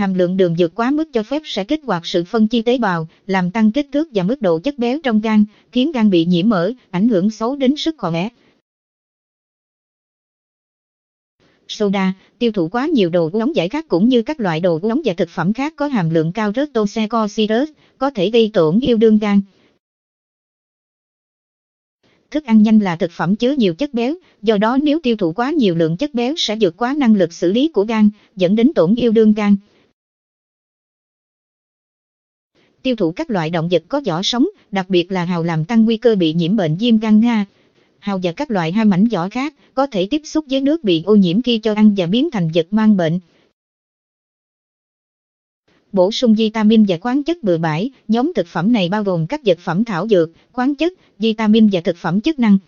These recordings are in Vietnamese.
hàm lượng đường vượt quá mức cho phép sẽ kích hoạt sự phân chia tế bào, làm tăng kích thước và mức độ chất béo trong gan, khiến gan bị nhiễm mỡ, ảnh hưởng xấu đến sức khỏe. Soda, tiêu thụ quá nhiều đồ uống giải khát cũng như các loại đồ uống và thực phẩm khác có hàm lượng cao retosecoxirus, có thể gây tổn yêu đương gan. Thức ăn nhanh là thực phẩm chứa nhiều chất béo, do đó nếu tiêu thụ quá nhiều lượng chất béo sẽ vượt quá năng lực xử lý của gan, dẫn đến tổn yêu đương gan. Tiêu thụ các loại động vật có vỏ sống, đặc biệt là hào làm tăng nguy cơ bị nhiễm bệnh viêm gan Nga. Hào và các loại hai mảnh vỏ khác có thể tiếp xúc với nước bị ô nhiễm khi cho ăn và biến thành vật mang bệnh bổ sung vitamin và khoáng chất bừa bãi. Nhóm thực phẩm này bao gồm các vật phẩm thảo dược, khoáng chất, vitamin và thực phẩm chức năng.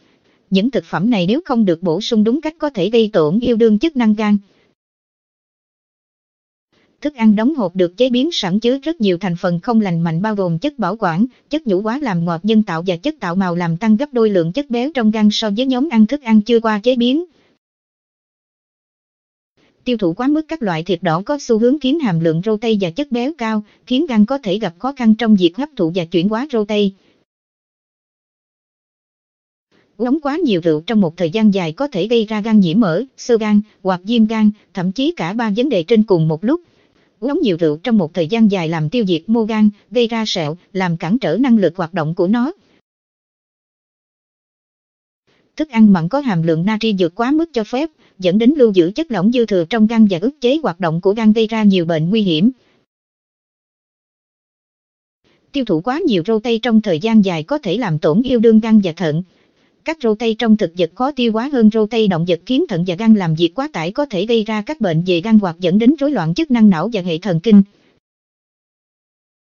Những thực phẩm này nếu không được bổ sung đúng cách có thể gây tổn yêu đương chức năng gan. Thức ăn đóng hộp được chế biến sẵn chứa rất nhiều thành phần không lành mạnh bao gồm chất bảo quản, chất nhũ hóa làm ngọt nhân tạo và chất tạo màu làm tăng gấp đôi lượng chất béo trong gan so với nhóm ăn thức ăn chưa qua chế biến tiêu thụ quá mức các loại thịt đỏ có xu hướng khiến hàm lượng rô tây và chất béo cao, khiến gan có thể gặp khó khăn trong việc hấp thụ và chuyển hóa rô tây. Uống quá nhiều rượu trong một thời gian dài có thể gây ra gan nhiễm mỡ, sơ gan hoặc viêm gan, thậm chí cả ba vấn đề trên cùng một lúc. Uống nhiều rượu trong một thời gian dài làm tiêu diệt mô gan, gây ra sẹo, làm cản trở năng lực hoạt động của nó. Thức ăn mặn có hàm lượng natri vượt quá mức cho phép, dẫn đến lưu giữ chất lỏng dư thừa trong gan và ức chế hoạt động của gan gây ra nhiều bệnh nguy hiểm. Tiêu thụ quá nhiều rau tây trong thời gian dài có thể làm tổn yêu đương gan và thận. Các rau tây trong thực vật khó tiêu hóa hơn rau tây động vật khiến thận và gan làm việc quá tải có thể gây ra các bệnh về gan hoặc dẫn đến rối loạn chức năng não và hệ thần kinh.